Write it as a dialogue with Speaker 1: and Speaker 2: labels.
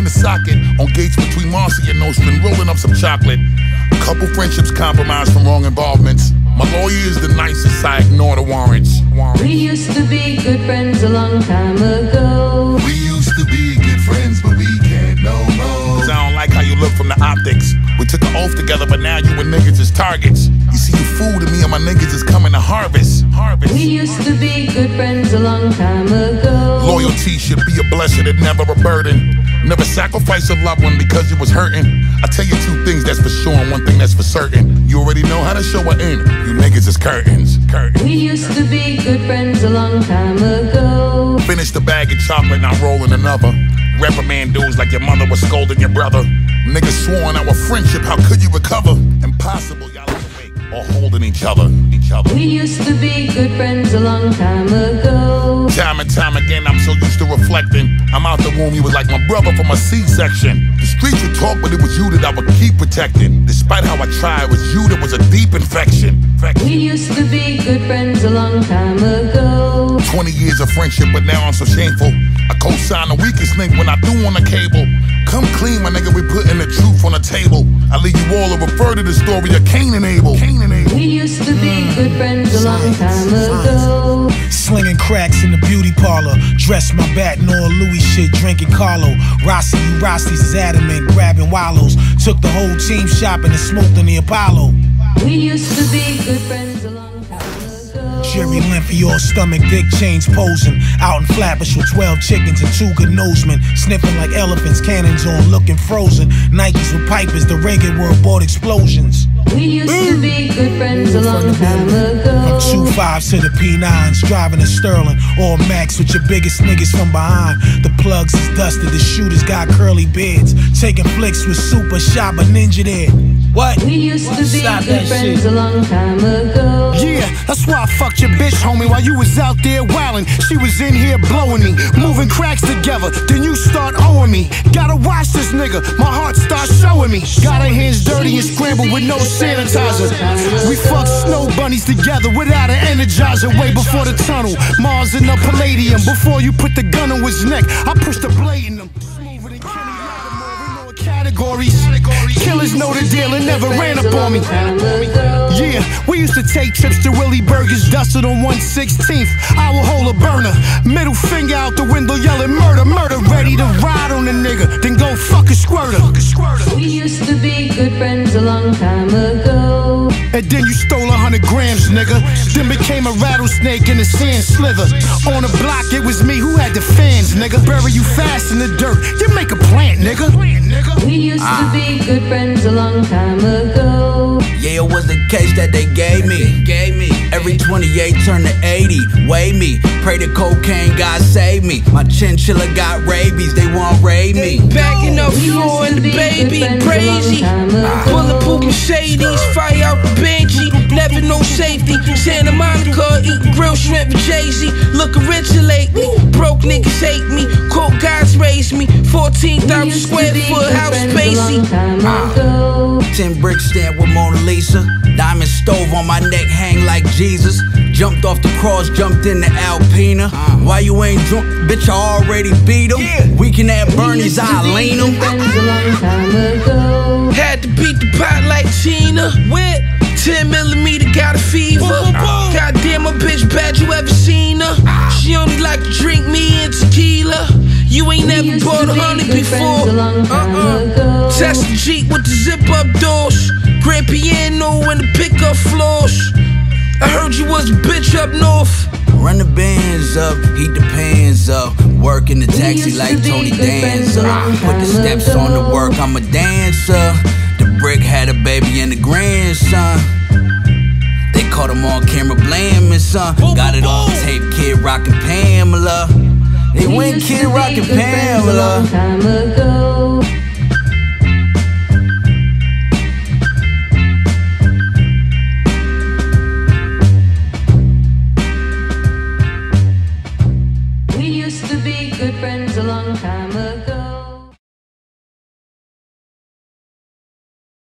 Speaker 1: in the socket. On gates between Marcy and Nostrand, rolling up some chocolate. A couple friendships compromised from wrong involvements. My lawyer is the nicest, I ignore the warrants. warrants.
Speaker 2: We used to be good friends a long time ago.
Speaker 1: We used to be good friends, but we can't no more. Cause I don't like how you look from the optics. We took an oath together, but now you and niggas is targets. You see, you fooled me and my niggas is coming to harvest. Harvest.
Speaker 2: We used to be good friends a long time ago.
Speaker 1: Loyalty should be a blessing and never a burden. Never sacrifice a loved one because you was hurting. I tell you two things that's for sure and one thing that's for certain. You already know how to show an end. You niggas is curtains. Curtains.
Speaker 2: We used to be good friends a long time ago.
Speaker 1: Finish the bag of chocolate, not rolling another. Reprimand dudes like your mother was scolding your brother. Niggas sworn our friendship, how could you recover? Impossible, y'all or holding each other. Each other.
Speaker 2: We used to be good friends a long time ago.
Speaker 1: Time and time again, I'm so used to reflecting. I'm out the womb, you was like my brother from a C-section. The streets would talk, but it was you that I would keep protecting. Despite how I tried, it was you that was a deep infection. infection.
Speaker 2: We used to be good friends a long time ago.
Speaker 1: 20 years of friendship, but now I'm so shameful. I co-sign the weakest link when I do on the cable. Come clean, my nigga, we putting the truth on the table. I leave you all to refer to the story of Cain and Abel. Cain and Abel.
Speaker 2: We used to be good friends a long time ago.
Speaker 3: Slinging cracks in the beauty parlor. Dress my bat in all Louis shit, drinking Carlo. Rossi, you Rossi's is adamant, grabbing wallows. Took the whole team shopping and smoked in the Apollo.
Speaker 2: We used to be good friends a long time
Speaker 3: Jerry for your stomach, dick chains posing. Out in Flatbush with 12 chickens and two good nosemen. Sniffing like elephants, cannons on, looking frozen. Nikes with pipers, the reggae world bought explosions.
Speaker 2: We used to be good friends a long time ago.
Speaker 3: From two fives to the P9s, driving a Sterling or Max with your biggest niggas from behind. The plugs is dusted, the shooters got curly beards. Taking flicks with super shop a ninja there. What?
Speaker 2: We used to be
Speaker 3: Stop
Speaker 2: good friends
Speaker 3: shit.
Speaker 2: a long time ago.
Speaker 4: Yeah, that's why I fucked your bitch, homie, while you was out there wildin'. She was in here blowing me, moving cracks together. Then you start owing me. Gotta watch this nigga, my heart starts showing me. Got her hands dirty and scrambled with no sanitizer. We fucked snow bunnies together without an energizer. Way before the tunnel, Mars in the Palladium. Before you put the gun on his neck, I pushed the blade in him. Categories. Killers know the deal and never ran up on me. Yeah, we used to take trips to Willie Burgers, dusted on 116th. I will hold a burner, middle finger out the window, yelling murder, murder, ready to ride on the nigga, then go fuck a squirter.
Speaker 2: We used to be good friends a long time ago.
Speaker 4: And then you stole a hundred grams, nigga. Then became a rattlesnake in the sand slither. On the block, it was me who had the fans, nigga. Bury you fast in the dirt, then make a plant, nigga.
Speaker 2: We used to be good friends a long time ago.
Speaker 5: Yeah, it was the case that they gave me. Gave me. Every 28 turned to 80. Weigh me. Pray to cocaine, God save me. My chinchilla got rabies, they won't raid me.
Speaker 6: Backing up
Speaker 2: We
Speaker 6: oh
Speaker 2: floor
Speaker 6: and the baby,
Speaker 2: good friends a
Speaker 6: crazy.
Speaker 2: long time ago.
Speaker 6: Bulletproof Mercedes, fire out the Benji. Never no safety. Santa Monica, eating grilled shrimp with Jay Z. Looking richer lately. Broke niggas hate me. Coke guys raised me. 14,000
Speaker 2: We to
Speaker 6: square
Speaker 2: be
Speaker 6: foot house
Speaker 2: friends a long
Speaker 6: spacey.
Speaker 2: time ah. ago.
Speaker 5: 10 brick stand with Mona Lisa. Diamond stove on my neck, hang like Jesus. Jumped off the cross, jumped in the Alpina. Ah. Why you ain't drunk? Bitch, I already beat him. Weekend at
Speaker 2: We used
Speaker 5: Bernie's,
Speaker 2: to
Speaker 5: I
Speaker 2: be
Speaker 5: lean him.
Speaker 2: friends a long time ago.
Speaker 6: Had to beat the pot like Tina. With 10 millimeter, got a fever. Goddamn, a You ain't
Speaker 2: We
Speaker 6: never
Speaker 2: used
Speaker 6: bought a honey before.
Speaker 2: friends a long time uh-uh. ago.
Speaker 6: Test the Jeep with the zip up doors. Grand piano and the pickup floors. I heard you was a bitch up north.
Speaker 5: Run the bands up, heat the pans up. Work in the taxi like
Speaker 2: to
Speaker 5: Tony Danza. Put the
Speaker 2: time
Speaker 5: steps on the work, I'm a dancer. The brick had a baby and a grandson. They caught him on camera blaming son. Got it on tape, Kid Rock and Pamela. They
Speaker 2: We
Speaker 5: went kid
Speaker 2: to be
Speaker 5: rockin'
Speaker 2: good friends a long
Speaker 5: Pamela.
Speaker 2: time ago.